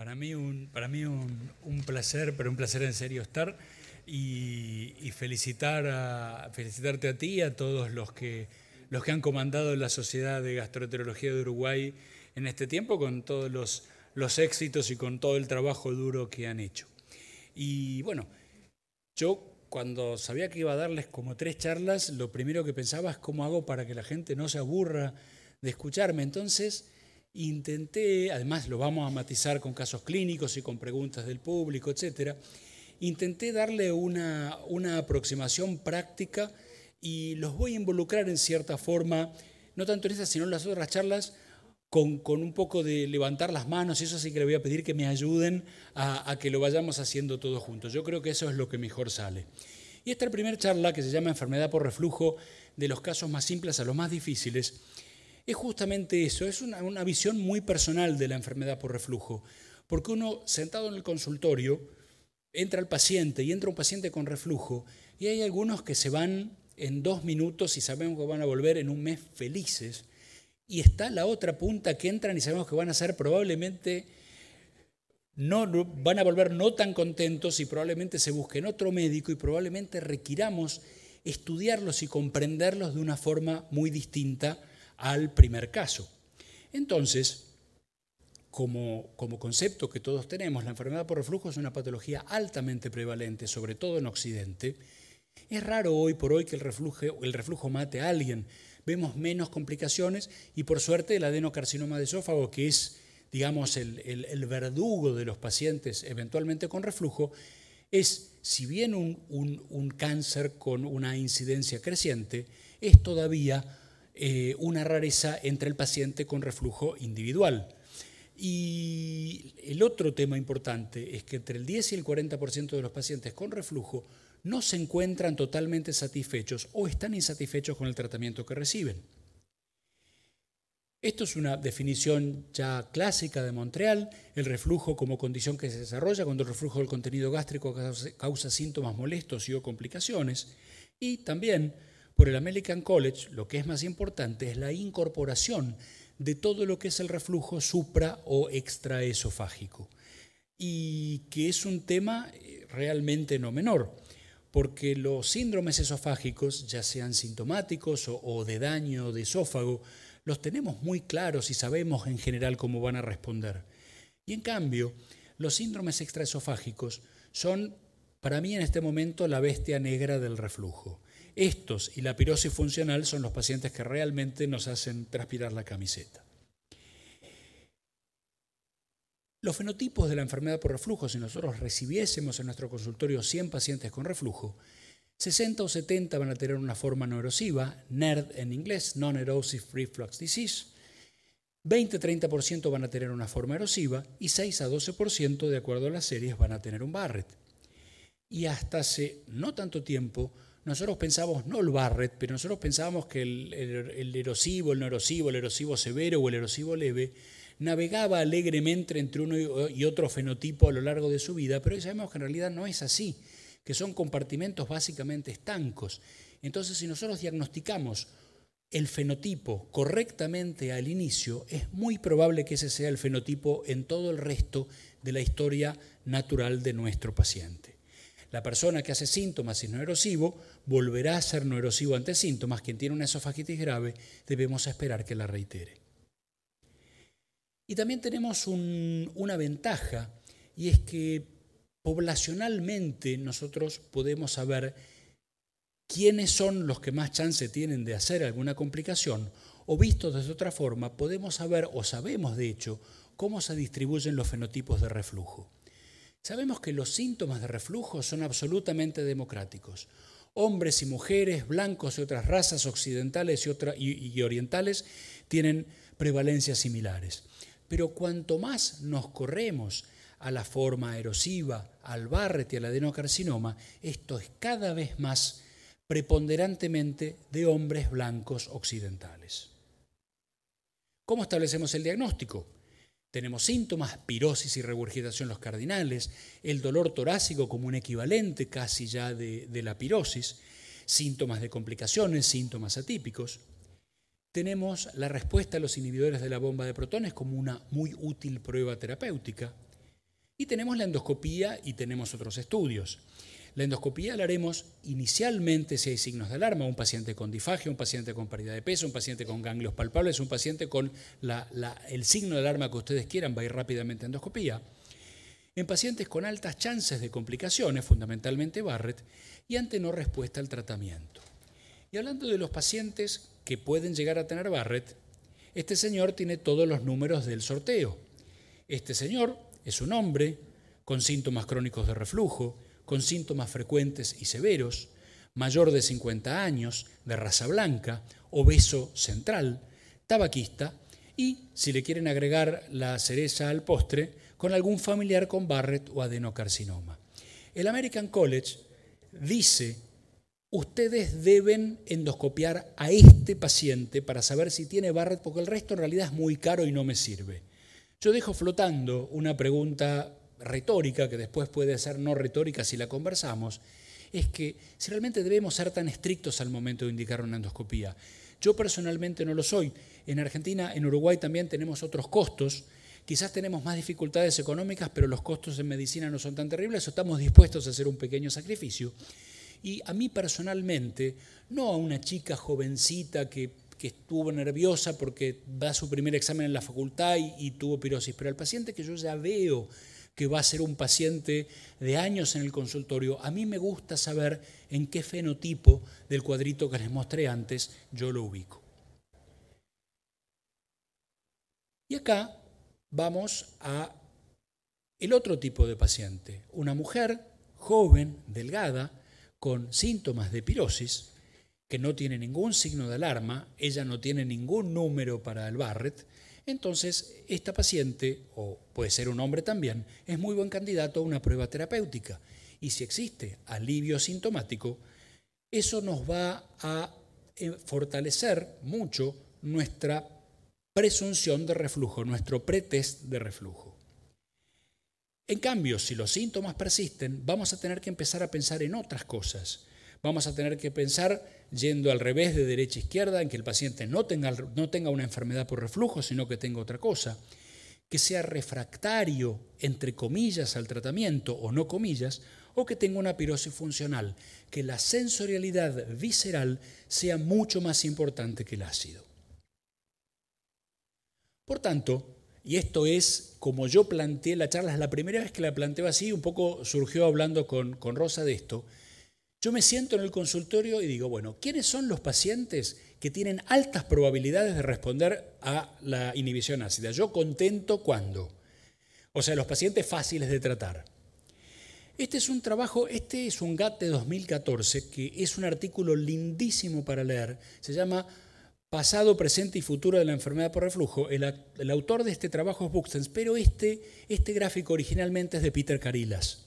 Para mí un, para mí un, placer, pero un placer en serio estar y, felicitar a, felicitarte a ti y a todos los que, los que han comandado la Sociedad de Gastroenterología de Uruguay en este tiempo con todos los, los éxitos y con todo el trabajo duro que han hecho. Y bueno, yo cuando sabía que iba a darles como tres charlas, lo primero que pensaba es cómo hago para que la gente no se aburra de escucharme. Entonces, intenté, además lo vamos a matizar con casos clínicos y con preguntas del público, etc. Intenté darle una, una aproximación práctica y los voy a involucrar en cierta forma, no tanto en esta, sino en las otras charlas, con, con, un poco de levantar las manos, y eso sí que le voy a pedir que me ayuden a, a, que lo vayamos haciendo todos juntos. Yo creo que eso es lo que mejor sale. Y esta primera charla que se llama Enfermedad por reflujo, de los casos más simples a los más difíciles, es justamente eso, es una, visión muy personal de la enfermedad por reflujo, porque uno sentado en el consultorio, entra el paciente y entra un paciente con reflujo, y hay algunos que se van en dos minutos y sabemos que van a volver en un mes felices, y está la otra punta que entran y sabemos que van a ser probablemente no van a volver no tan contentos y probablemente se busquen otro médico y probablemente requiramos estudiarlos y comprenderlos de una forma muy distinta al primer caso. Entonces, como, como, concepto que todos tenemos, la enfermedad por reflujo es una patología altamente prevalente, sobre todo en Occidente. Es raro hoy por hoy que el reflujo, el reflujo mate a alguien. Vemos menos complicaciones y por suerte el adenocarcinoma de esófago, que es, digamos, el, el, verdugo de los pacientes eventualmente con reflujo, es, si bien un, un, un cáncer con una incidencia creciente, es todavía eh, una rareza entre el paciente con reflujo individual. Y el otro tema importante es que entre el 10 y el 40% de los pacientes con reflujo no se encuentran totalmente satisfechos o están insatisfechos con el tratamiento que reciben. Esto es una definición ya clásica de Montreal, el reflujo como condición que se desarrolla cuando el reflujo del contenido gástrico causa, síntomas molestos y o complicaciones. Y también por el American College, lo que es más importante es la incorporación de todo lo que es el reflujo supra o extraesofágico. Y que es un tema eh, realmente no menor, porque los síndromes esofágicos, ya sean sintomáticos o, de daño de esófago, los tenemos muy claros y sabemos en general cómo van a responder. Y en cambio, los síndromes extraesofágicos son, para mí en este momento, la bestia negra del reflujo. Estos y la pirosis funcional son los pacientes que realmente nos hacen transpirar la camiseta. Los fenotipos de la enfermedad por reflujo, si nosotros recibiésemos en nuestro consultorio 100 pacientes con reflujo, 60 o 70 van a tener una forma no erosiva, NERD en inglés, Non-Erosive Reflux Disease, 20-30% van a tener una forma erosiva y 6 a 12% de acuerdo a las series van a tener un Barrett. Y hasta hace no tanto tiempo nosotros pensamos, no el Barrett, pero nosotros pensábamos que el, erosivo, el no erosivo, el erosivo severo o el erosivo leve navegaba alegremente entre uno y otro fenotipo a lo largo de su vida, pero hoy sabemos que en realidad no es así, que son compartimentos básicamente estancos. Entonces, si nosotros diagnosticamos el fenotipo correctamente al inicio, es muy probable que ese sea el fenotipo en todo el resto de la historia natural de nuestro paciente. La persona que hace síntomas y no erosivo volverá a ser no erosivo ante síntomas. Quien tiene una esofagitis grave debemos esperar que la reitere. Y también tenemos una ventaja y es que poblacionalmente nosotros podemos saber quiénes son los que más chance tienen de hacer alguna complicación o visto desde otra forma podemos saber o sabemos de hecho cómo se distribuyen los fenotipos de reflujo. Sabemos que los síntomas de reflujo son absolutamente democráticos. Hombres y mujeres, blancos y otras razas occidentales y, orientales tienen prevalencias similares. Pero cuanto más nos corremos a la forma erosiva, al Barrett y al adenocarcinoma, esto es cada vez más preponderantemente de hombres blancos occidentales. ¿Cómo establecemos el diagnóstico? Tenemos síntomas, pirosis y regurgitación los cardinales, el dolor torácico como un equivalente casi ya de, la pirosis, síntomas de complicaciones, síntomas atípicos. Tenemos la respuesta a los inhibidores de la bomba de protones como una muy útil prueba terapéutica. Y tenemos la endoscopía y tenemos otros estudios. La endoscopía la haremos inicialmente si hay signos de alarma, un paciente con difagia, un paciente con pérdida de peso, un paciente con ganglios palpables, un paciente con el signo de alarma que ustedes quieran, va a ir rápidamente a endoscopía. En pacientes con altas chances de complicaciones, fundamentalmente Barrett, y ante no respuesta al tratamiento. Y hablando de los pacientes que pueden llegar a tener Barrett, este señor tiene todos los números del sorteo. Este señor es un hombre con síntomas crónicos de reflujo, con síntomas frecuentes y severos, mayor de 50 años, de raza blanca, obeso central, tabaquista y, si le quieren agregar la cereza al postre, con algún familiar con Barrett o adenocarcinoma. El American College dice, ustedes deben endoscopiar a este paciente para saber si tiene Barrett, porque el resto en realidad es muy caro y no me sirve. Yo dejo flotando una pregunta retórica, que después puede ser no retórica si la conversamos, es que si realmente debemos ser tan estrictos al momento de indicar una endoscopía. Yo personalmente no lo soy. En Argentina, en Uruguay también tenemos otros costos. Quizás tenemos más dificultades económicas, pero los costos en medicina no son tan terribles, o estamos dispuestos a hacer un pequeño sacrificio. Y a mí personalmente, no a una chica jovencita que, estuvo nerviosa porque va a su primer examen en la facultad y, y tuvo pirosis, pero al paciente que yo ya veo que va a ser un paciente de años en el consultorio, a mí me gusta saber en qué fenotipo del cuadrito que les mostré antes yo lo ubico. Y acá vamos a el otro tipo de paciente, una mujer joven, delgada, con síntomas de pirosis, que no tiene ningún signo de alarma, ella no tiene ningún número para el Barrett, entonces esta paciente, o puede ser un hombre también, es muy buen candidato a una prueba terapéutica. Y si existe alivio sintomático, eso nos va a eh, fortalecer mucho nuestra presunción de reflujo, nuestro pretest de reflujo. En cambio, si los síntomas persisten, vamos a tener que empezar a pensar en otras cosas. Vamos a tener que pensar yendo al revés de derecha a izquierda, en que el paciente no tenga, no tenga una enfermedad por reflujo, sino que tenga otra cosa, que sea refractario, entre comillas, al tratamiento o no comillas, o que tenga una pirosis funcional, que la sensorialidad visceral sea mucho más importante que el ácido. Por tanto, y esto es como yo planteé la charla, es la primera vez que la planteo así, un poco surgió hablando con, con Rosa de esto, yo me siento en el consultorio y digo, bueno, ¿quiénes son los pacientes que tienen altas probabilidades de responder a la inhibición ácida? Yo contento cuando. O sea, los pacientes fáciles de tratar. Este es un trabajo, este es un GAT de 2014, que es un artículo lindísimo para leer. Se llama Pasado, Presente y Futuro de la Enfermedad por Reflujo. El, autor de este trabajo es Buxtens, pero este, este gráfico originalmente es de Peter Carilas.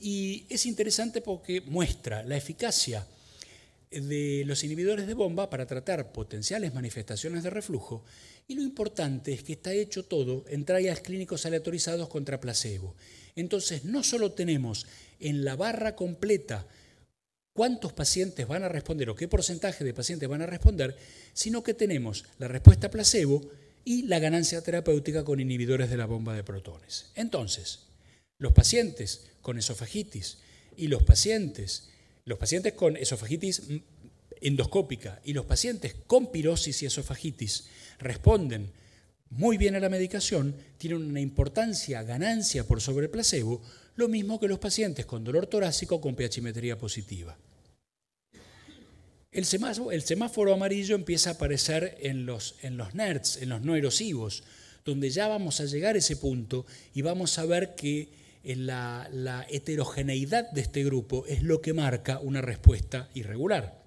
Y es interesante porque muestra la eficacia de los inhibidores de bomba para tratar potenciales manifestaciones de reflujo y lo importante es que está hecho todo en trials clínicos aleatorizados contra placebo. Entonces no solo tenemos en la barra completa cuántos pacientes van a responder o qué porcentaje de pacientes van a responder, sino que tenemos la respuesta placebo y la ganancia terapéutica con inhibidores de la bomba de protones. Entonces, los pacientes con esofagitis y los pacientes, los pacientes con esofagitis endoscópica y los pacientes con pirosis y esofagitis responden muy bien a la medicación, tienen una importancia, ganancia por sobre placebo, lo mismo que los pacientes con dolor torácico con pHimetría positiva. El semáforo, el semáforo, amarillo empieza a aparecer en los, en los NERDs, en los no erosivos, donde ya vamos a llegar a ese punto y vamos a ver que la, la heterogeneidad de este grupo es lo que marca una respuesta irregular.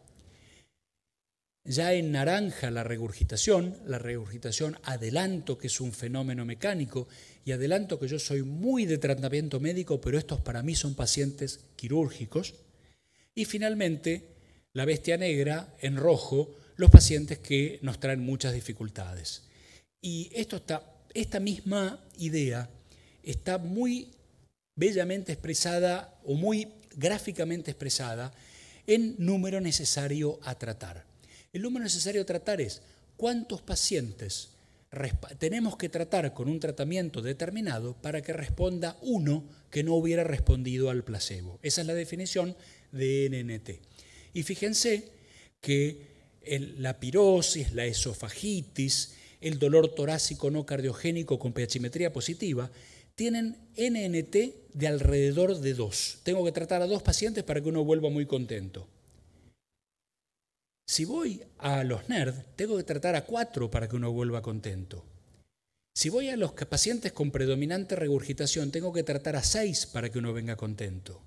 Ya en naranja la regurgitación, la regurgitación adelanto que es un fenómeno mecánico y adelanto que yo soy muy de tratamiento médico, pero estos para mí son pacientes quirúrgicos. Y finalmente la bestia negra en rojo, los pacientes que nos traen muchas dificultades. Y esto está, esta misma idea está muy bellamente expresada o muy gráficamente expresada en número necesario a tratar. El número necesario a tratar es cuántos pacientes tenemos que tratar con un tratamiento determinado para que responda uno que no hubiera respondido al placebo. Esa es la definición de NNT. Y fíjense que la pirosis, la esofagitis, el dolor torácico no cardiogénico con pHimetría positiva, tienen NNT de alrededor de dos. Tengo que tratar a dos pacientes para que uno vuelva muy contento. Si voy a los NERD, tengo que tratar a cuatro para que uno vuelva contento. Si voy a los pacientes con predominante regurgitación, tengo que tratar a seis para que uno venga contento.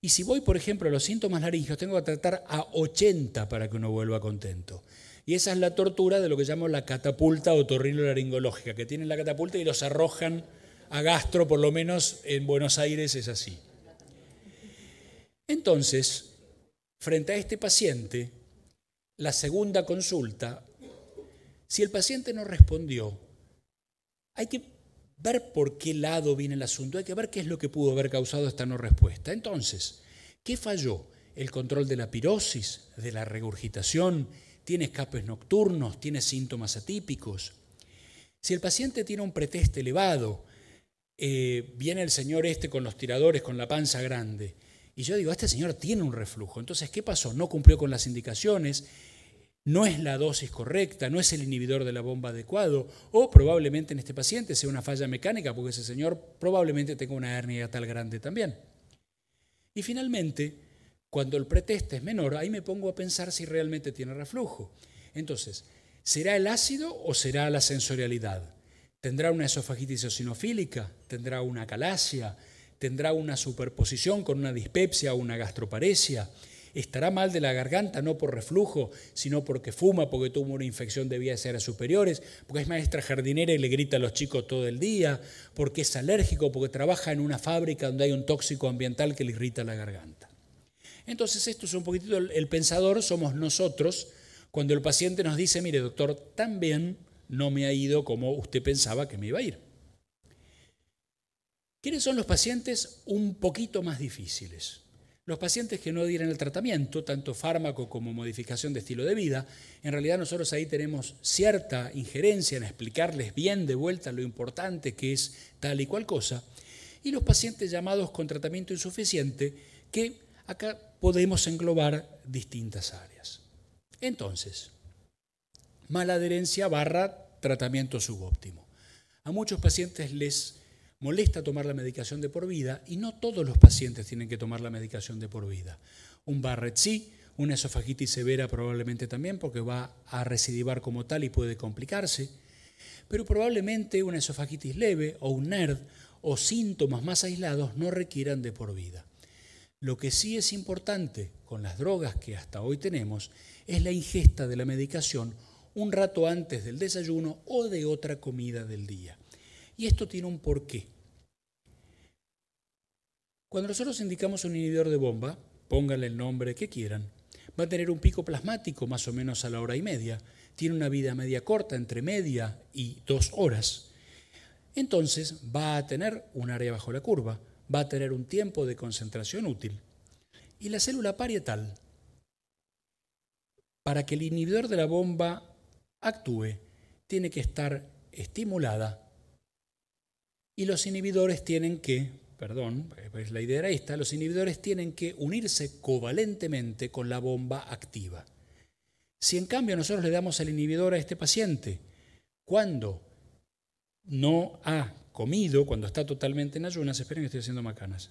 Y si voy, por ejemplo, a los síntomas laringios, tengo que tratar a 80 para que uno vuelva contento. Y esa es la tortura de lo que llamo la catapulta otorrinolaringológica, que tienen la catapulta y los arrojan a gastro, por lo menos en Buenos Aires es así. Entonces, frente a este paciente, la segunda consulta, si el paciente no respondió, hay que ver por qué lado viene el asunto, hay que ver qué es lo que pudo haber causado esta no respuesta. Entonces, ¿qué falló? El control de la pirosis, de la regurgitación, tiene escapes nocturnos, tiene síntomas atípicos. Si el paciente tiene un preteste elevado, eh, viene el señor este con los tiradores, con la panza grande, y yo digo, este señor tiene un reflujo. Entonces, ¿qué pasó? No cumplió con las indicaciones, no es la dosis correcta, no es el inhibidor de la bomba adecuado, o probablemente en este paciente sea una falla mecánica, porque ese señor probablemente tenga una hernia tal grande también. Y finalmente, cuando el preteste es menor, ahí me pongo a pensar si realmente tiene reflujo. Entonces, ¿será el ácido o será la sensorialidad? ¿Tendrá una esofagitis eosinofílica? ¿Tendrá una calasia? tendrá una superposición con una dispepsia o una gastroparesia, estará mal de la garganta no por reflujo, sino porque fuma, porque tuvo una infección de vías aéreas superiores, porque es maestra jardinera y le grita a los chicos todo el día, porque es alérgico, porque trabaja en una fábrica donde hay un tóxico ambiental que le irrita la garganta. Entonces esto es un poquitito el pensador, somos nosotros, cuando el paciente nos dice, mire doctor, también no me ha ido como usted pensaba que me iba a ir. ¿Quiénes son los pacientes un poquito más difíciles? Los pacientes que no dieran el tratamiento, tanto fármaco como modificación de estilo de vida, en realidad nosotros ahí tenemos cierta injerencia en explicarles bien de vuelta lo importante que es tal y cual cosa, y los pacientes llamados con tratamiento insuficiente, que acá podemos englobar distintas áreas. Entonces, mala adherencia barra tratamiento subóptimo. A muchos pacientes les molesta tomar la medicación de por vida y no todos los pacientes tienen que tomar la medicación de por vida. Un Barrett sí, una esofagitis severa probablemente también porque va a recidivar como tal y puede complicarse, pero probablemente una esofagitis leve o un NERD o síntomas más aislados no requieran de por vida. Lo que sí es importante con las drogas que hasta hoy tenemos es la ingesta de la medicación un rato antes del desayuno o de otra comida del día. Y esto tiene un porqué. Cuando nosotros indicamos un inhibidor de bomba, pónganle el nombre que quieran, va a tener un pico plasmático más o menos a la hora y media, tiene una vida media corta, entre media y dos horas. Entonces va a tener un área bajo la curva, va a tener un tiempo de concentración útil. Y la célula parietal, para que el inhibidor de la bomba actúe, tiene que estar estimulada y los inhibidores tienen que perdón, pues la idea era esta, los inhibidores tienen que unirse covalentemente con la bomba activa. Si en cambio nosotros le damos el inhibidor a este paciente cuando no ha comido, cuando está totalmente en ayunas, esperen que estoy haciendo macanas.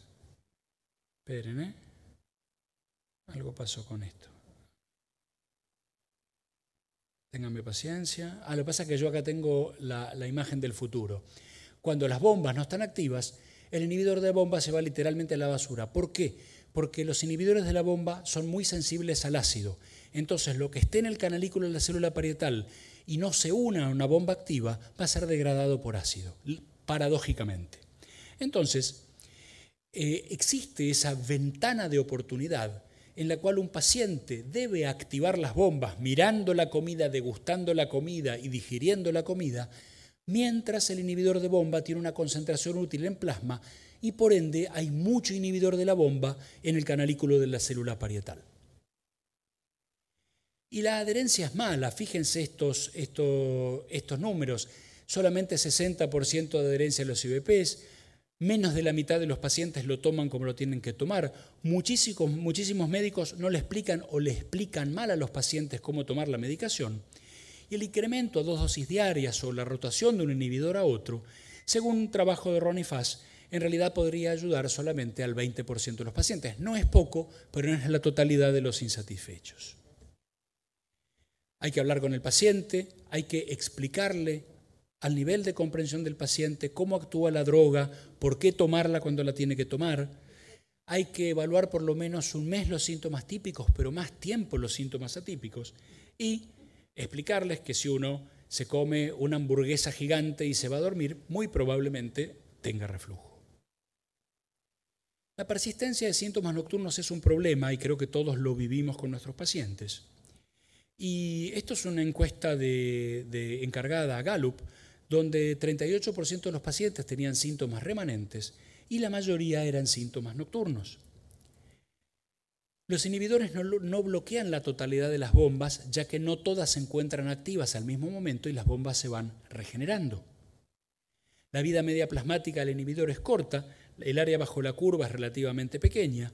Esperen, ¿eh? Algo pasó con esto. Ténganme paciencia. Ah, lo que pasa es que yo acá tengo la, imagen del futuro. Cuando las bombas no están activas, el inhibidor de bomba se va literalmente a la basura. ¿Por qué? Porque los inhibidores de la bomba son muy sensibles al ácido. Entonces, lo que esté en el canalículo de la célula parietal y no se una a una bomba activa va a ser degradado por ácido, paradójicamente. Entonces, eh, existe esa ventana de oportunidad en la cual un paciente debe activar las bombas mirando la comida, degustando la comida y digiriendo la comida mientras el inhibidor de bomba tiene una concentración útil en plasma y por ende hay mucho inhibidor de la bomba en el canalículo de la célula parietal. Y la adherencia es mala, fíjense estos, estos, estos números, solamente 60% de adherencia a los IBPs, menos de la mitad de los pacientes lo toman como lo tienen que tomar, muchísimos, muchísimos médicos no le explican o le explican mal a los pacientes cómo tomar la medicación, y el incremento a dos dosis diarias o la rotación de un inhibidor a otro, según un trabajo de Ronnie Fass, en realidad podría ayudar solamente al 20% de los pacientes. No es poco, pero no es la totalidad de los insatisfechos. Hay que hablar con el paciente, hay que explicarle al nivel de comprensión del paciente cómo actúa la droga, por qué tomarla cuando la tiene que tomar. Hay que evaluar por lo menos un mes los síntomas típicos, pero más tiempo los síntomas atípicos. Y explicarles que si uno se come una hamburguesa gigante y se va a dormir, muy probablemente tenga reflujo. La persistencia de síntomas nocturnos es un problema y creo que todos lo vivimos con nuestros pacientes. Y esto es una encuesta de, encargada a Gallup, donde 38% de los pacientes tenían síntomas remanentes y la mayoría eran síntomas nocturnos. Los inhibidores no, bloquean la totalidad de las bombas, ya que no todas se encuentran activas al mismo momento y las bombas se van regenerando. La vida media plasmática del inhibidor es corta, el área bajo la curva es relativamente pequeña.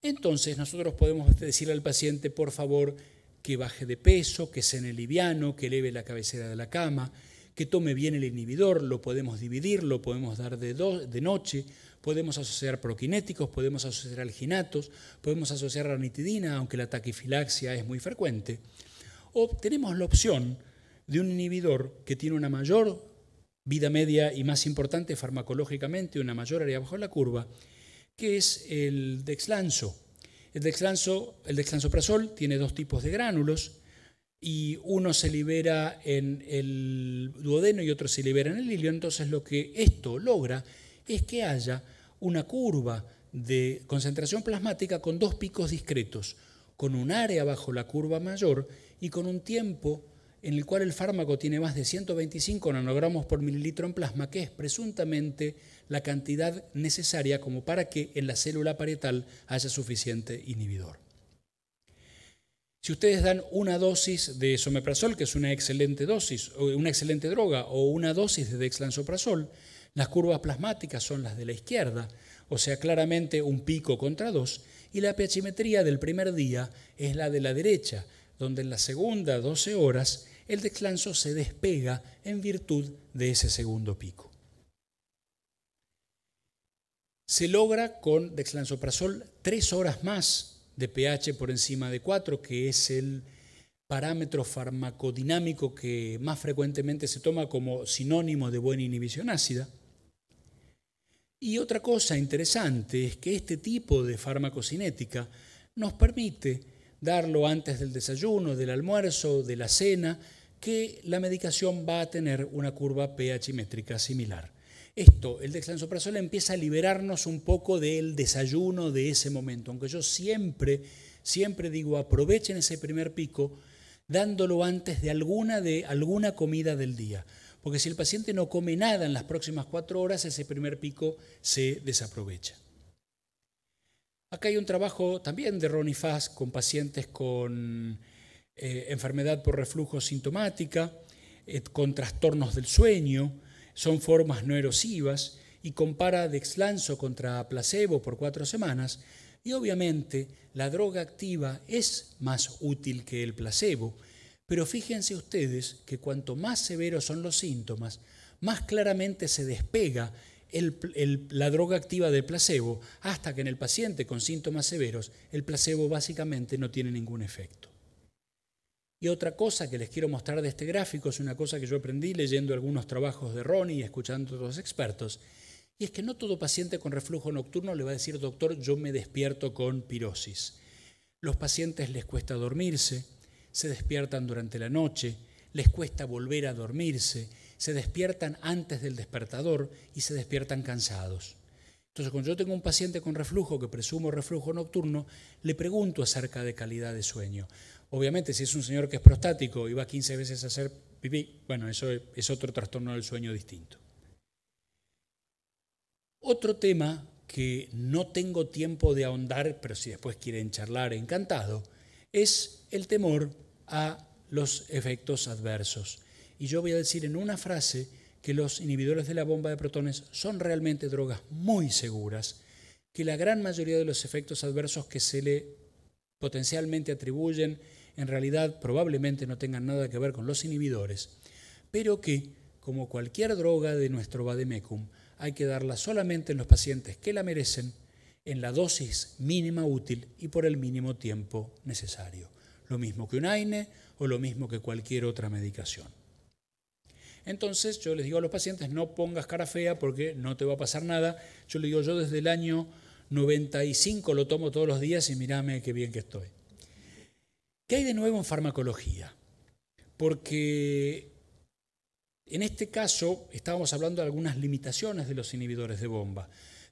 Entonces nosotros podemos decirle al paciente, por favor, que baje de peso, que cene liviano, que eleve la cabecera de la cama, que tome bien el inhibidor, lo podemos dividir, lo podemos dar de, de noche, podemos asociar proquinéticos, podemos asociar alginatos, podemos asociar ranitidina, aunque la taquifilaxia es muy frecuente. O tenemos la opción de un inhibidor que tiene una mayor vida media y más importante farmacológicamente, una mayor área bajo la curva, que es el dexlanso. El dexlanso, el dexlansoprazol tiene dos tipos de gránulos y uno se libera en el duodeno y otro se libera en el ilio. Entonces lo que esto logra es que haya una curva de concentración plasmática con dos picos discretos, con un área bajo la curva mayor y con un tiempo en el cual el fármaco tiene más de 125 nanogramos por mililitro en plasma, que es presuntamente la cantidad necesaria como para que en la célula parietal haya suficiente inhibidor. Si ustedes dan una dosis de someprazol, que es una excelente dosis, o una excelente droga, o una dosis de dexlansoprazol, las curvas plasmáticas son las de la izquierda, o sea, claramente un pico contra dos, y la pHimetría del primer día es la de la derecha, donde en la segunda 12 horas el descanso se despega en virtud de ese segundo pico. Se logra con dexlansoprazol tres horas más de pH por encima de 4, que es el parámetro farmacodinámico que más frecuentemente se toma como sinónimo de buena inhibición ácida. Y otra cosa interesante es que este tipo de farmacocinética nos permite darlo antes del desayuno, del almuerzo, de la cena, que la medicación va a tener una curva pH métrica similar. Esto, el dexlansoprazol empieza a liberarnos un poco del desayuno de ese momento, aunque yo siempre, siempre digo, aprovechen ese primer pico dándolo antes de alguna, de alguna comida del día. Porque si el paciente no come nada en las próximas cuatro horas, ese primer pico se desaprovecha. Acá hay un trabajo también de Ronnie Fass con pacientes con eh, enfermedad por reflujo sintomática, eh, con trastornos del sueño, son formas no erosivas y compara dexlanso contra placebo por cuatro semanas y obviamente la droga activa es más útil que el placebo, pero fíjense ustedes que cuanto más severos son los síntomas, más claramente se despega la droga activa del placebo, hasta que en el paciente con síntomas severos el placebo básicamente no tiene ningún efecto. Y otra cosa que les quiero mostrar de este gráfico es una cosa que yo aprendí leyendo algunos trabajos de Ronnie y escuchando a otros expertos, y es que no todo paciente con reflujo nocturno le va a decir, doctor, yo me despierto con pirosis. Los pacientes les cuesta dormirse, se despiertan durante la noche, les cuesta volver a dormirse, se despiertan antes del despertador y se despiertan cansados. Entonces, cuando yo tengo un paciente con reflujo, que presumo reflujo nocturno, le pregunto acerca de calidad de sueño. Obviamente, si es un señor que es prostático y va 15 veces a hacer pipí, bueno, eso es otro trastorno del sueño distinto. Otro tema que no tengo tiempo de ahondar, pero si después quieren charlar, encantado, es el temor a los efectos adversos. Y yo voy a decir en una frase que los inhibidores de la bomba de protones son realmente drogas muy seguras, que la gran mayoría de los efectos adversos que se le potencialmente atribuyen en realidad probablemente no tengan nada que ver con los inhibidores, pero que, como cualquier droga de nuestro vademecum, hay que darla solamente en los pacientes que la merecen, en la dosis mínima útil y por el mínimo tiempo necesario. Lo mismo que un AINE o lo mismo que cualquier otra medicación. Entonces yo les digo a los pacientes, no pongas cara fea porque no te va a pasar nada. Yo le digo, yo desde el año 95 lo tomo todos los días y mírame qué bien que estoy. ¿Qué hay de nuevo en farmacología? Porque en este caso estábamos hablando de algunas limitaciones de los inhibidores de bomba,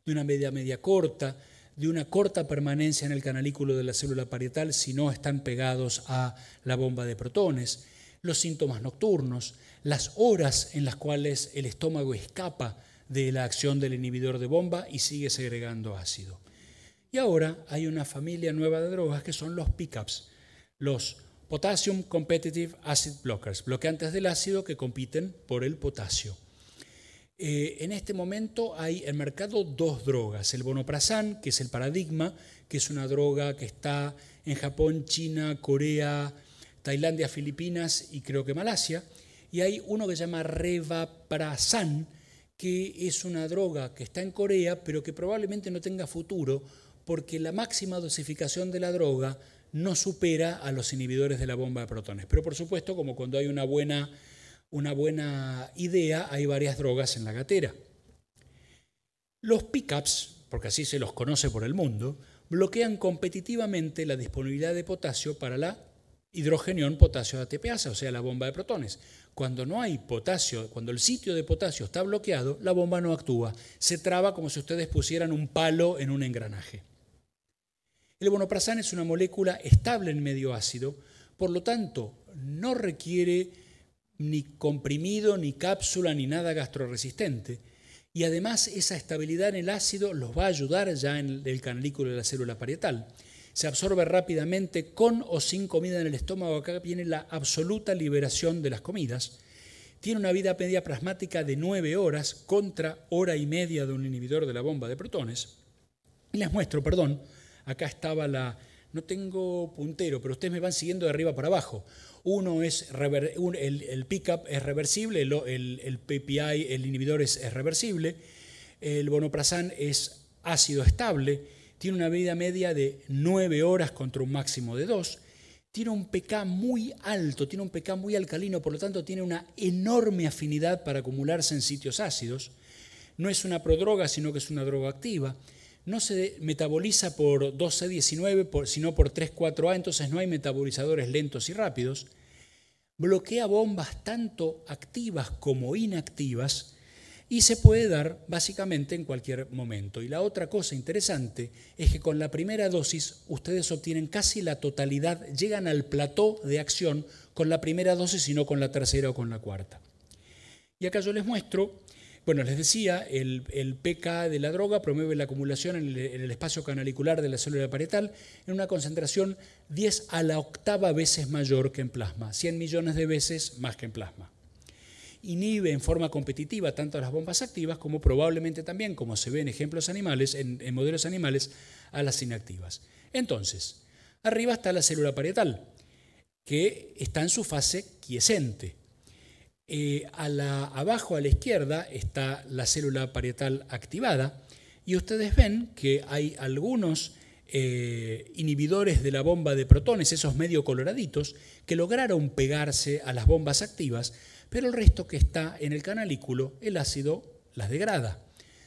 de una media media corta, de una corta permanencia en el canalículo de la célula parietal si no están pegados a la bomba de protones, los síntomas nocturnos, las horas en las cuales el estómago escapa de la acción del inhibidor de bomba y sigue segregando ácido. Y ahora hay una familia nueva de drogas que son los pickups, los Potassium Competitive Acid Blockers, bloqueantes del ácido que compiten por el potasio. Eh, en este momento hay en mercado dos drogas, el bonoprazán, que es el paradigma, que es una droga que está en Japón, China, Corea, Tailandia, Filipinas y creo que Malasia, y hay uno que se llama Revaprazán, que es una droga que está en Corea, pero que probablemente no tenga futuro, porque la máxima dosificación de la droga no supera a los inhibidores de la bomba de protones. Pero por supuesto, como cuando hay una buena, una buena idea, hay varias drogas en la gatera. Los pickups, porque así se los conoce por el mundo, bloquean competitivamente la disponibilidad de potasio para la hidrogenión potasio ATPasa, o sea, la bomba de protones. Cuando no hay potasio, cuando el sitio de potasio está bloqueado, la bomba no actúa. Se traba como si ustedes pusieran un palo en un engranaje. El bonoprazán es una molécula estable en medio ácido, por lo tanto, no requiere ni comprimido, ni cápsula, ni nada gastroresistente. Y además esa estabilidad en el ácido los va a ayudar ya en el canalículo de la célula parietal. Se absorbe rápidamente con o sin comida en el estómago. Acá viene la absoluta liberación de las comidas. Tiene una vida media plasmática de 9 horas contra hora y media de un inhibidor de la bomba de protones. Les muestro, perdón, Acá estaba la... No tengo puntero, pero ustedes me van siguiendo de arriba para abajo. Uno es el, pickup es reversible, el, PPI, el inhibidor es, es reversible. El bonoprazán es ácido estable, tiene una vida media de 9 horas contra un máximo de 2. Tiene un pK muy alto, tiene un pK muy alcalino, por lo tanto tiene una enorme afinidad para acumularse en sitios ácidos. No es una prodroga, sino que es una droga activa no se metaboliza por 2C19, sino por 3,4A, entonces no hay metabolizadores lentos y rápidos. Bloquea bombas tanto activas como inactivas y se puede dar básicamente en cualquier momento. Y la otra cosa interesante es que con la primera dosis ustedes obtienen casi la totalidad, llegan al plató de acción con la primera dosis y no con la tercera o con la cuarta. Y acá yo les muestro bueno, les decía, el, PK de la droga promueve la acumulación en el, espacio canalicular de la célula parietal en una concentración 10 a la octava veces mayor que en plasma, 100 millones de veces más que en plasma. Inhibe en forma competitiva tanto las bombas activas como probablemente también, como se ve en ejemplos animales, en modelos animales, a las inactivas. Entonces, arriba está la célula parietal, que está en su fase quiescente eh, a la, abajo a la izquierda está la célula parietal activada y ustedes ven que hay algunos eh, inhibidores de la bomba de protones, esos medio coloraditos, que lograron pegarse a las bombas activas, pero el resto que está en el canalículo, el ácido las degrada.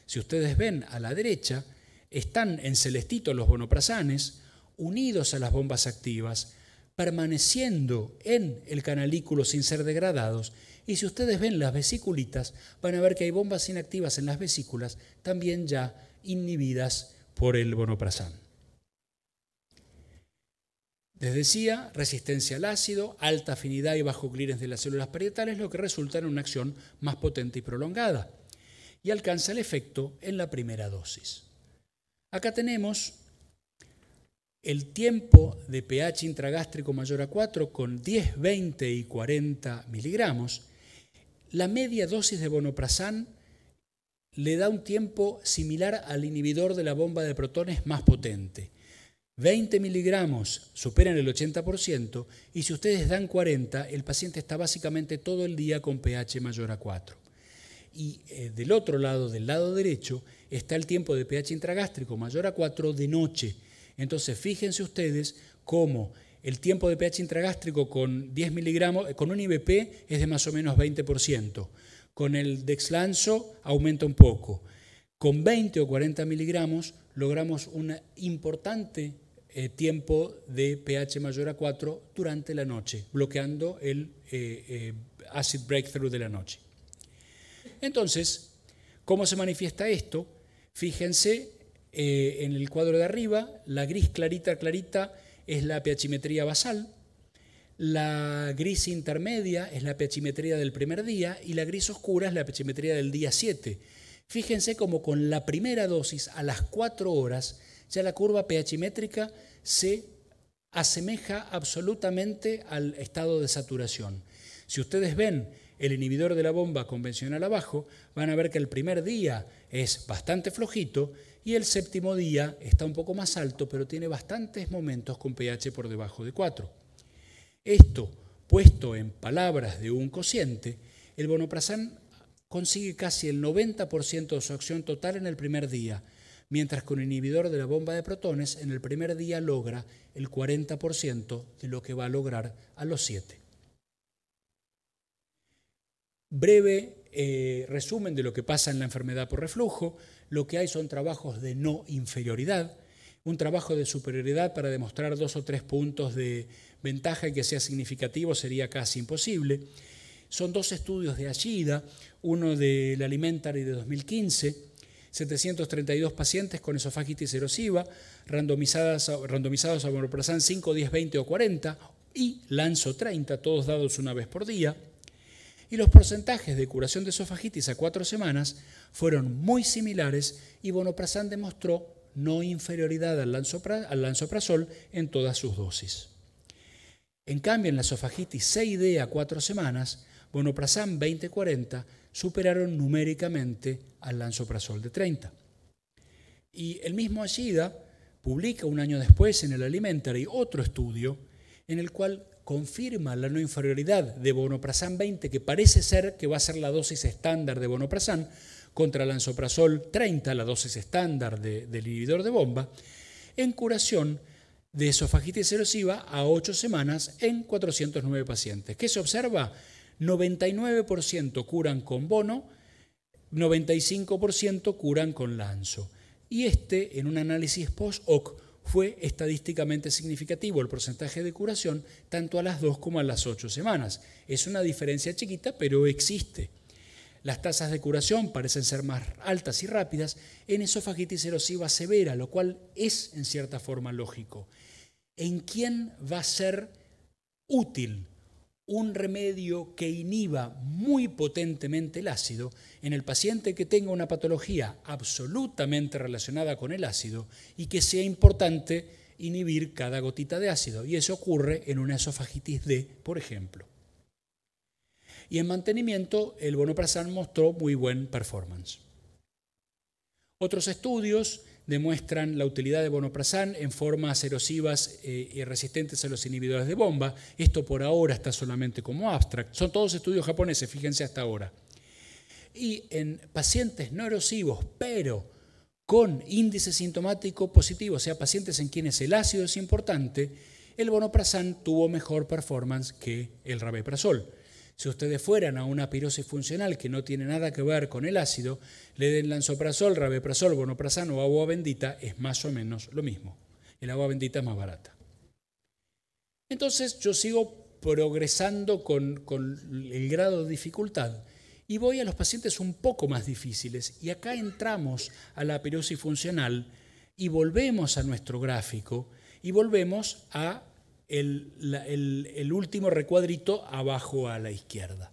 Si ustedes ven a la derecha, están en celestito los bonoprasanes unidos a las bombas activas, permaneciendo en el canalículo sin ser degradados y si ustedes ven las vesiculitas, van a ver que hay bombas inactivas en las vesículas, también ya inhibidas por el bonoprazán. Les decía, resistencia al ácido, alta afinidad y bajo clearance de las células parietales, lo que resulta en una acción más potente y prolongada. Y alcanza el efecto en la primera dosis. Acá tenemos el tiempo de pH intragástrico mayor a 4 con 10, 20 y 40 miligramos, la media dosis de bonoprazán le da un tiempo similar al inhibidor de la bomba de protones más potente. 20 miligramos superan el 80% y si ustedes dan 40, el paciente está básicamente todo el día con pH mayor a 4. Y eh, del otro lado, del lado derecho, está el tiempo de pH intragástrico mayor a 4 de noche. Entonces, fíjense ustedes cómo el tiempo de pH intragástrico con 10 miligramos, con un IBP es de más o menos 20%. Con el dexlanzo aumenta un poco. Con 20 o 40 miligramos logramos un importante eh, tiempo de pH mayor a 4 durante la noche, bloqueando el eh, eh, acid breakthrough de la noche. Entonces, ¿cómo se manifiesta esto? Fíjense en el cuadro de arriba, la gris clarita clarita es la pHimetría basal, la gris intermedia es la pHimetría del primer día y la gris oscura es la pHimetría del día 7. Fíjense como con la primera dosis a las 4 horas ya la curva pHimétrica se asemeja absolutamente al estado de saturación. Si ustedes ven el inhibidor de la bomba convencional abajo, van a ver que el primer día es bastante flojito y el séptimo día está un poco más alto, pero tiene bastantes momentos con pH por debajo de 4. Esto, puesto en palabras de un cociente, el bonoprazán consigue casi el 90% de su acción total en el primer día, mientras que un inhibidor de la bomba de protones en el primer día logra el 40% de lo que va a lograr a los 7. Breve eh, resumen de lo que pasa en la enfermedad por reflujo. Lo que hay son trabajos de no inferioridad, un trabajo de superioridad para demostrar dos o tres puntos de ventaja que sea significativo sería casi imposible. Son dos estudios de Ashida, uno del Alimentary de 2015, 732 pacientes con esofagitis erosiva, randomizados a vonoprazán 5, 10, 20 o 40 y lanzo 30, todos dados una vez por día. Y los porcentajes de curación de esofagitis a cuatro semanas fueron muy similares y vonoprazán demostró no inferioridad al, lanzoprazol en todas sus dosis. En cambio, en la esofagitis 6D a 4 semanas, Bonoprazán 20-40 superaron numéricamente al lansoprazol de 30. Y el mismo Ashida publica un año después en el Alimentary otro estudio en el cual confirma la no inferioridad de Bonoprazán 20, que parece ser que va a ser la dosis estándar de Bonoprazán, contra lansoprazol 30, la dosis estándar del inhibidor de bomba, en curación de esofagitis erosiva a 8 semanas en 409 pacientes. ¿Qué se observa? 99% curan con bono, 95% curan con lanzo. Y este, en un análisis post-hoc, fue estadísticamente significativo el porcentaje de curación tanto a las 2 como a las 8 semanas. Es una diferencia chiquita, pero existe. Las tasas de curación parecen ser más altas y rápidas en esofagitis erosiva severa, lo cual es en cierta forma lógico. ¿En quién va a ser útil un remedio que inhiba muy potentemente el ácido en el paciente que tenga una patología absolutamente relacionada con el ácido y que sea importante inhibir cada gotita de ácido? Y eso ocurre en una esofagitis D, por ejemplo. Y en mantenimiento, el bonoprazán mostró muy buen performance. Otros estudios demuestran la utilidad de bonoprazán en formas erosivas eh, y resistentes a los inhibidores de bomba. Esto por ahora está solamente como abstract. Son todos estudios japoneses, fíjense hasta ahora. Y en pacientes no erosivos, pero con índice sintomático positivo, o sea, pacientes en quienes el ácido es importante, el bonoprazán tuvo mejor performance que el rabeprazol. Si ustedes fueran a una pirosis funcional que no tiene nada que ver con el ácido, le den lanzoprazol, rabeprazol, bonoprazán o agua bendita, es más o menos lo mismo. El agua bendita es más barata. Entonces yo sigo progresando con, con el grado de dificultad y voy a los pacientes un poco más difíciles. Y acá entramos a la pirosis funcional y volvemos a nuestro gráfico y volvemos a el, último recuadrito abajo a la izquierda.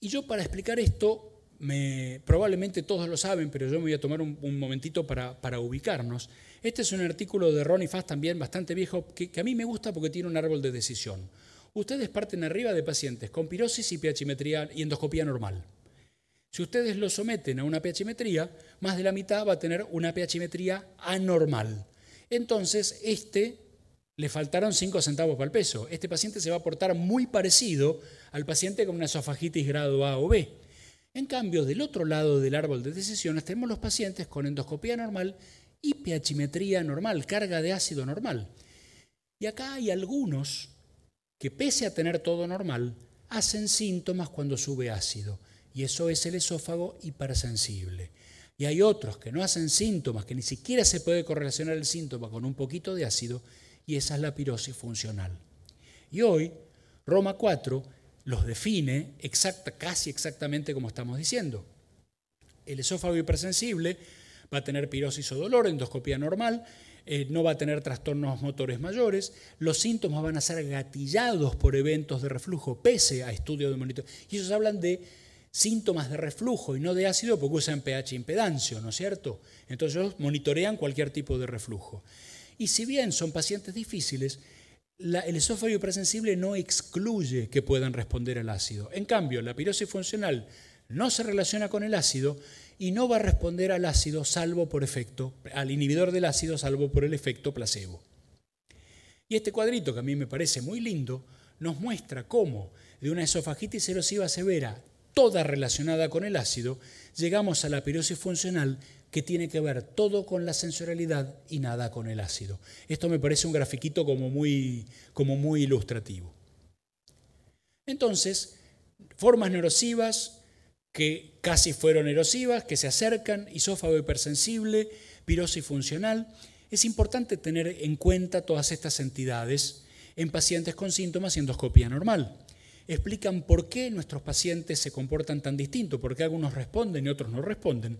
Y yo para explicar esto, me, probablemente todos lo saben, pero yo me voy a tomar un, momentito para, ubicarnos. Este es un artículo de Ronnie Fast también bastante viejo que, que a mí me gusta porque tiene un árbol de decisión. Ustedes parten arriba de pacientes con pirosis y pHimetría y endoscopía normal. Si ustedes lo someten a una pHimetría, más de la mitad va a tener una pHimetría anormal. Entonces, este le faltaron 5 centavos para el peso. Este paciente se va a portar muy parecido al paciente con una esofagitis grado A o B. En cambio, del otro lado del árbol de decisiones tenemos los pacientes con endoscopía normal y pHimetría normal, carga de ácido normal. Y acá hay algunos que pese a tener todo normal, hacen síntomas cuando sube ácido. Y eso es el esófago hipersensible. Y hay otros que no hacen síntomas, que ni siquiera se puede correlacionar el síntoma con un poquito de ácido, y esa es la pirosis funcional. Y hoy, Roma 4 los define casi exactamente como estamos diciendo. El esófago hipersensible va a tener pirosis o dolor, endoscopía normal, eh, no va a tener trastornos motores mayores, los síntomas van a ser gatillados por eventos de reflujo pese a estudios de monitoreo. Y ellos hablan de síntomas de reflujo y no de ácido porque usan pH impedancio, ¿no es cierto? Entonces ellos monitorean cualquier tipo de reflujo. Y si bien son pacientes difíciles, el esófago hipersensible no excluye que puedan responder al ácido. En cambio, la pirosis funcional no se relaciona con el ácido y no va a responder al ácido salvo por efecto, al inhibidor del ácido salvo por el efecto placebo. Y este cuadrito que a mí me parece muy lindo nos muestra cómo de una esofagitis erosiva severa, toda relacionada con el ácido, llegamos a la pirosis funcional que tiene que ver todo con la sensorialidad y nada con el ácido. Esto me parece un grafiquito como muy, como muy ilustrativo. Entonces, formas neurosivas, que casi fueron erosivas, que se acercan, isófago hipersensible, pirosis funcional. Es importante tener en cuenta todas estas entidades en pacientes con síntomas y endoscopía normal. Explican por qué nuestros pacientes se comportan tan distintos, por qué algunos responden y otros no responden.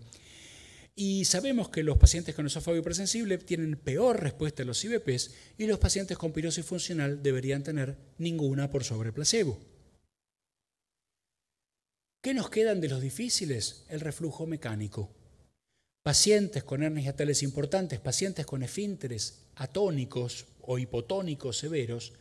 Y sabemos que los pacientes con esófago hipersensible tienen peor respuesta a los IBPs y los pacientes con pirosis funcional deberían tener ninguna por sobre placebo. ¿Qué nos quedan de los difíciles? El reflujo mecánico. Pacientes con hernias hiatales importantes, pacientes con esfínteres atónicos o hipotónicos severos,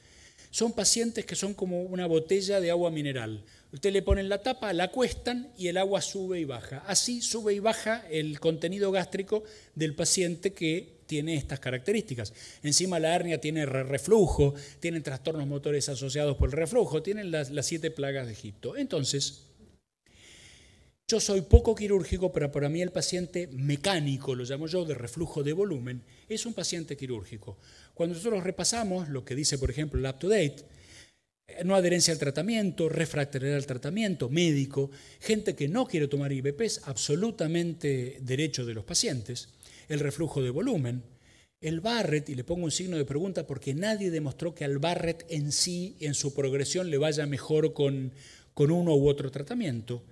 son pacientes que son como una botella de agua mineral. Usted le ponen la tapa, la cuestan y el agua sube y baja. Así sube y baja el contenido gástrico del paciente que tiene estas características. Encima la hernia tiene reflujo, tiene trastornos motores asociados por el reflujo, tienen las, las siete plagas de Egipto. Entonces, yo soy poco quirúrgico, pero para mí el paciente mecánico, lo llamo yo, de reflujo de volumen, es un paciente quirúrgico. Cuando nosotros repasamos lo que dice, por ejemplo, el up-to-date, eh, no adherencia al tratamiento, refractariedad al tratamiento, médico, gente que no quiere tomar IBPs, absolutamente derecho de los pacientes, el reflujo de volumen, el Barrett, y le pongo un signo de pregunta porque nadie demostró que al Barrett en sí, en su progresión, le vaya mejor con, con uno u otro tratamiento.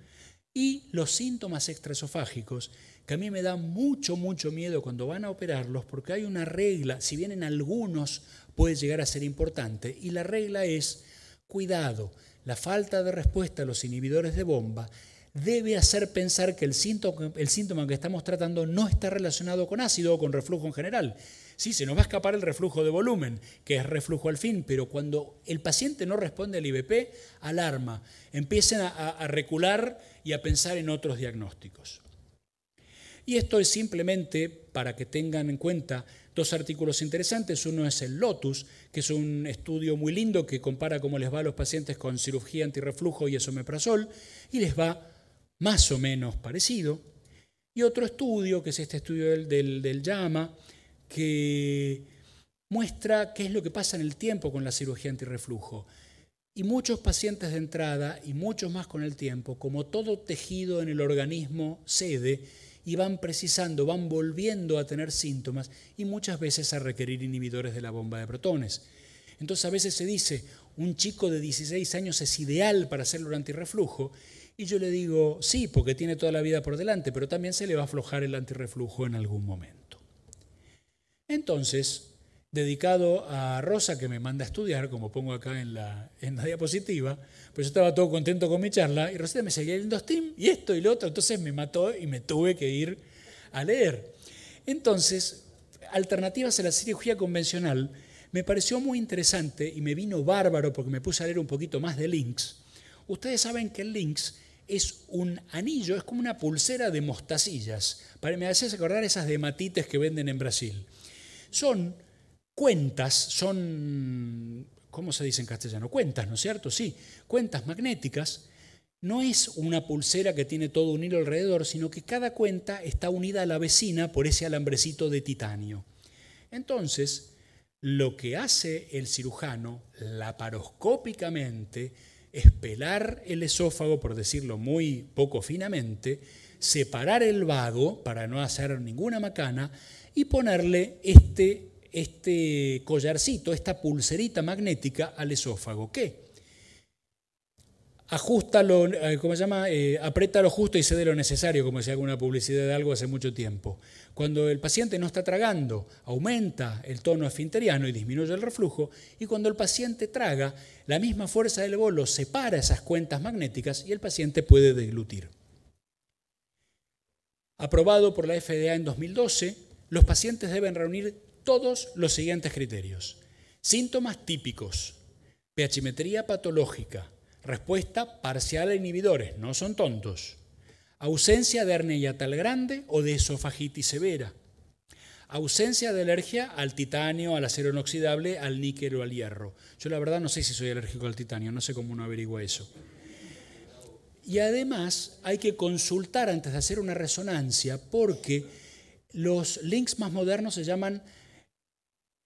Y los síntomas extraesofágicos, que a mí me da mucho, mucho miedo cuando van a operarlos, porque hay una regla, si bien en algunos puede llegar a ser importante, y la regla es, cuidado, la falta de respuesta a los inhibidores de bomba debe hacer pensar que el síntoma, que estamos tratando no está relacionado con ácido o con reflujo en general. Sí, se nos va a escapar el reflujo de volumen, que es reflujo al fin, pero cuando el paciente no responde al IBP, alarma, empiecen a, a recular y a pensar en otros diagnósticos. Y esto es simplemente para que tengan en cuenta dos artículos interesantes. Uno es el Lotus, que es un estudio muy lindo que compara cómo les va a los pacientes con cirugía antirreflujo y esomeprazol, y les va más o menos parecido. Y otro estudio, que es este estudio del, del, JAMA, que muestra qué es lo que pasa en el tiempo con la cirugía antirreflujo. Y muchos pacientes de entrada y muchos más con el tiempo, como todo tejido en el organismo cede y van precisando, van volviendo a tener síntomas y muchas veces a requerir inhibidores de la bomba de protones. Entonces a veces se dice, un chico de 16 años es ideal para hacerlo el antirreflujo y yo le digo, sí, porque tiene toda la vida por delante, pero también se le va a aflojar el antirreflujo en algún momento. Entonces, dedicado a Rosa, que me manda a estudiar, como pongo acá en la, en la diapositiva, pues yo estaba todo contento con mi charla, y Rosita me seguía el Steam, y esto y lo otro, entonces me mató y me tuve que ir a leer. Entonces, alternativas a la cirugía convencional, me pareció muy interesante y me vino bárbaro porque me puse a leer un poquito más de Lynx. Ustedes saben que Lynx es un anillo, es como una pulsera de mostacillas. Me hace acordar esas dematites que venden en Brasil. Son cuentas, son, ¿cómo se dice en castellano? Cuentas, ¿no es cierto? Sí, cuentas magnéticas. No es una pulsera que tiene todo un hilo alrededor, sino que cada cuenta está unida a la vecina por ese alambrecito de titanio. Entonces, lo que hace el cirujano laparoscópicamente es pelar el esófago, por decirlo muy poco finamente, separar el vago para no hacer ninguna macana y ponerle este, este collarcito, esta pulserita magnética al esófago. ¿Qué? Ajustalo, eh, ¿cómo se llama? Eh, aprieta lo justo y cede lo necesario, como decía alguna publicidad de algo hace mucho tiempo. Cuando el paciente no está tragando, aumenta el tono esfinteriano y disminuye el reflujo, y cuando el paciente traga, la misma fuerza del bolo separa esas cuentas magnéticas y el paciente puede deglutir. Aprobado por la FDA en 2012, los pacientes deben reunir todos los siguientes criterios. Síntomas típicos, pHimetría patológica, respuesta parcial a inhibidores, no son tontos ausencia de hernia yatal grande o de esofagitis severa, ausencia de alergia al titanio, al acero inoxidable, al níquel o al hierro. Yo la verdad no sé si soy alérgico al titanio, no sé cómo uno averigua eso. Y además hay que consultar antes de hacer una resonancia porque los links más modernos se llaman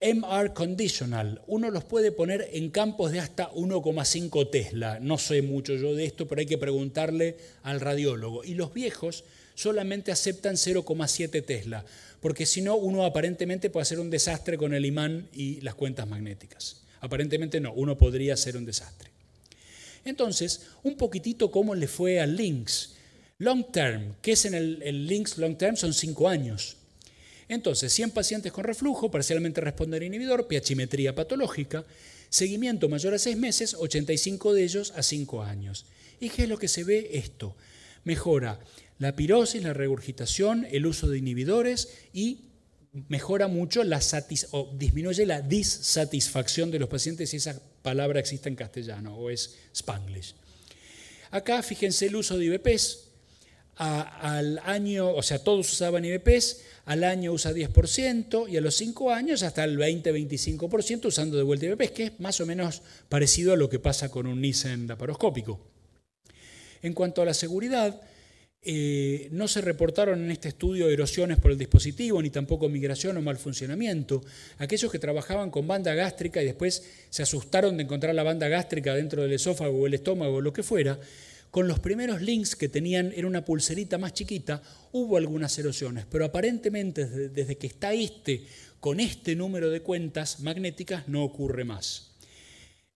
MR conditional. Uno los puede poner en campos de hasta 1,5 Tesla. No sé mucho yo de esto, pero hay que preguntarle al radiólogo. Y los viejos solamente aceptan 0,7 Tesla, porque si no, uno aparentemente puede hacer un desastre con el imán y las cuentas magnéticas. Aparentemente no, uno podría hacer un desastre. Entonces, un poquitito cómo le fue al Lynx. Long term, ¿qué es en el, el Lynx long term? Son 5 años. Entonces, 100 pacientes con reflujo, parcialmente responder inhibidor, piachimetría patológica, seguimiento mayor a 6 meses, 85 de ellos a 5 años. ¿Y qué es lo que se ve esto? Mejora la pirosis, la regurgitación, el uso de inhibidores y mejora mucho la o disminuye la dissatisfacción de los pacientes si esa palabra existe en castellano o es spanglish. Acá fíjense el uso de IBPs. Al año, o sea, todos usaban IBPs, al año usa 10% y a los 5 años hasta el 20-25% usando de vuelta IBPs, que es más o menos parecido a lo que pasa con un Nissen laparoscópico. En cuanto a la seguridad, eh, no se reportaron en este estudio erosiones por el dispositivo, ni tampoco migración o mal funcionamiento. Aquellos que trabajaban con banda gástrica y después se asustaron de encontrar la banda gástrica dentro del esófago o el estómago o lo que fuera, con los primeros links que tenían, era una pulserita más chiquita, hubo algunas erosiones, pero aparentemente desde, que está este con este número de cuentas magnéticas no ocurre más.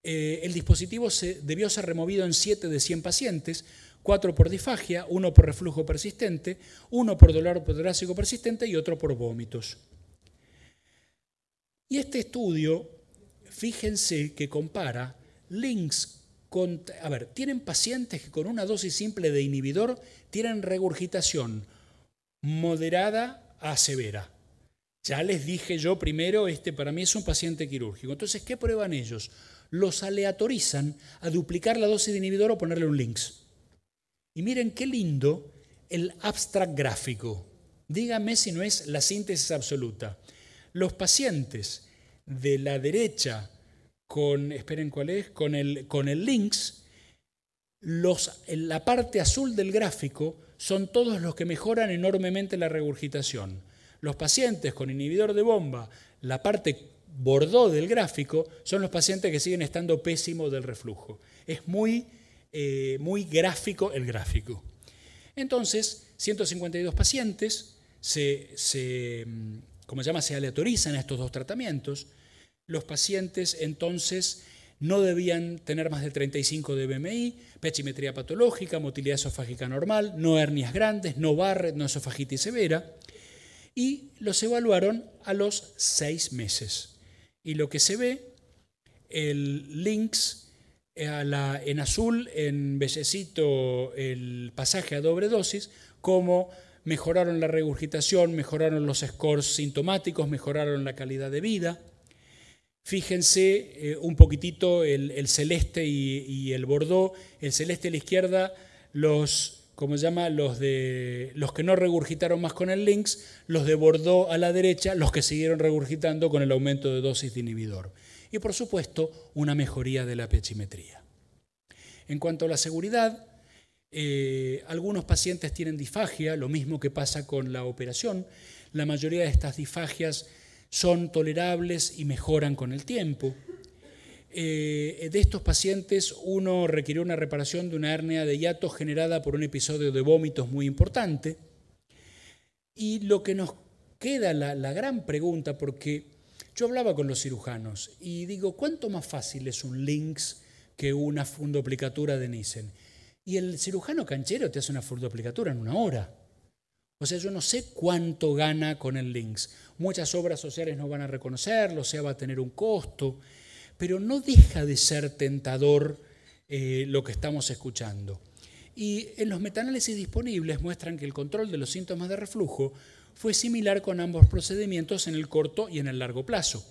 Eh, el dispositivo debió ser removido en 7 de 100 pacientes, 4 por disfagia, 1 por reflujo persistente, 1 por dolor torácico persistente y otro por vómitos. Y este estudio, fíjense que compara links a ver, tienen pacientes que con una dosis simple de inhibidor tienen regurgitación moderada a severa. Ya les dije yo primero, este para mí es un paciente quirúrgico. Entonces, ¿qué prueban ellos? Los aleatorizan a duplicar la dosis de inhibidor o ponerle un links. Y miren qué lindo el abstract gráfico. Dígame si no es la síntesis absoluta. Los pacientes de la derecha con, esperen cuál es, con el, con el links, los, en la parte azul del gráfico son todos los que mejoran enormemente la regurgitación. Los pacientes con inhibidor de bomba, la parte bordó del gráfico, son los pacientes que siguen estando pésimos del reflujo. Es muy, eh, muy gráfico el gráfico. Entonces, 152 pacientes se, se, se llama? se aleatorizan a estos dos tratamientos los pacientes entonces no debían tener más de 35 de BMI, pechimetría patológica, motilidad esofágica normal, no hernias grandes, no Barrett, no esofagitis severa, y los evaluaron a los seis meses. Y lo que se ve, el links en azul, en bellecito el pasaje a doble dosis, como mejoraron la regurgitación, mejoraron los scores sintomáticos, mejoraron la calidad de vida. Fíjense eh, un poquitito el, celeste y, el bordó. El celeste a la izquierda, los, ¿cómo se llama? Los, de, los que no regurgitaron más con el Lynx, los de bordó a la derecha, los que siguieron regurgitando con el aumento de dosis de inhibidor. Y por supuesto, una mejoría de la pechimetría. En cuanto a la seguridad, eh, algunos pacientes tienen disfagia, lo mismo que pasa con la operación. La mayoría de estas disfagias son tolerables y mejoran con el tiempo. Eh, de estos pacientes, uno requirió una reparación de una hernia de hiato generada por un episodio de vómitos muy importante. Y lo que nos queda, la, la gran pregunta, porque yo hablaba con los cirujanos y digo, ¿cuánto más fácil es un LINX que una fundoplicatura de Nissen? Y el cirujano canchero te hace una fundoplicatura en una hora. O sea, yo no sé cuánto gana con el links. Muchas obras sociales no van a reconocerlo, o sea, va a tener un costo, pero no deja de ser tentador eh, lo que estamos escuchando. Y en los metaanálisis disponibles muestran que el control de los síntomas de reflujo fue similar con ambos procedimientos en el corto y en el largo plazo.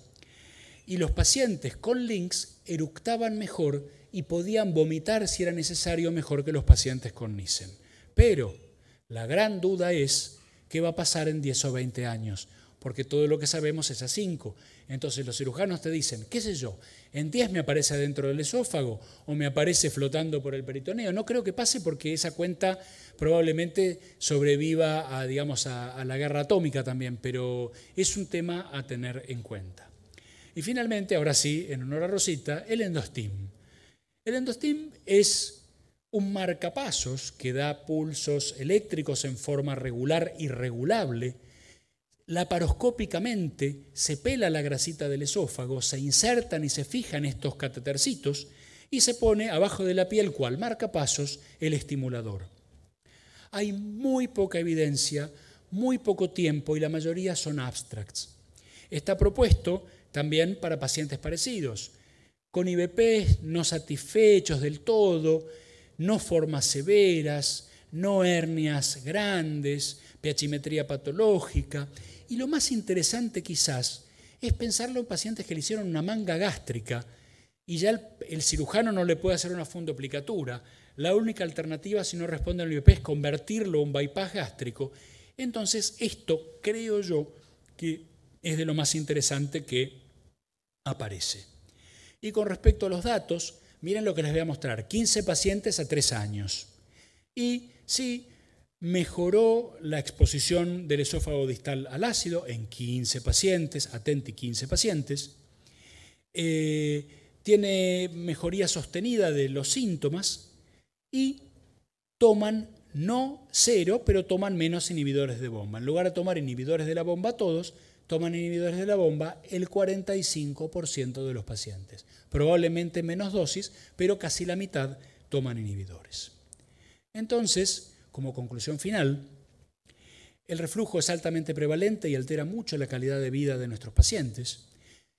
Y los pacientes con links eructaban mejor y podían vomitar si era necesario mejor que los pacientes con Nissen. Pero la gran duda es qué va a pasar en 10 o 20 años, porque todo lo que sabemos es a 5. Entonces los cirujanos te dicen, qué sé yo, en 10 me aparece dentro del esófago o me aparece flotando por el peritoneo. No creo que pase porque esa cuenta probablemente sobreviva a, digamos, a, la guerra atómica también, pero es un tema a tener en cuenta. Y finalmente, ahora sí, en honor a Rosita, el endostim. El endostim es un marcapasos que da pulsos eléctricos en forma regular y regulable, laparoscópicamente se pela la grasita del esófago, se insertan y se fijan estos catetercitos y se pone abajo de la piel, cual marcapasos, el estimulador. Hay muy poca evidencia, muy poco tiempo y la mayoría son abstracts. Está propuesto también para pacientes parecidos, con IBP no satisfechos del todo, no formas severas, no hernias grandes, peachimetría patológica. Y lo más interesante quizás es pensarlo en pacientes que le hicieron una manga gástrica y ya el, cirujano no le puede hacer una fundoplicatura. La única alternativa si no responde al IOP es convertirlo en un bypass gástrico. Entonces esto creo yo que es de lo más interesante que aparece. Y con respecto a los datos, Miren lo que les voy a mostrar. 15 pacientes a 3 años. Y sí, mejoró la exposición del esófago distal al ácido en 15 pacientes, atenti 15 pacientes. Eh, tiene mejoría sostenida de los síntomas y toman no cero, pero toman menos inhibidores de bomba. En lugar de tomar inhibidores de la bomba todos, toman inhibidores de la bomba el 45% de los pacientes. Probablemente menos dosis, pero casi la mitad toman inhibidores. Entonces, como conclusión final, el reflujo es altamente prevalente y altera mucho la calidad de vida de nuestros pacientes.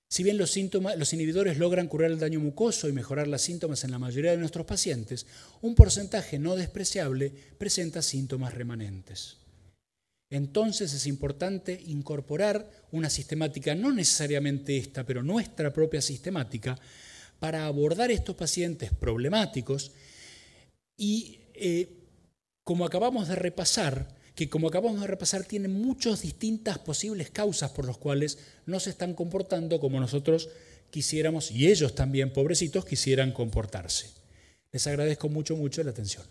Si bien los, síntomas, los inhibidores logran curar el daño mucoso y mejorar los síntomas en la mayoría de nuestros pacientes, un porcentaje no despreciable presenta síntomas remanentes entonces es importante incorporar una sistemática, no necesariamente esta, pero nuestra propia sistemática, para abordar estos pacientes problemáticos y eh, como acabamos de repasar, que como acabamos de repasar tienen muchas distintas posibles causas por las cuales no se están comportando como nosotros quisiéramos y ellos también, pobrecitos, quisieran comportarse. Les agradezco mucho, mucho la atención.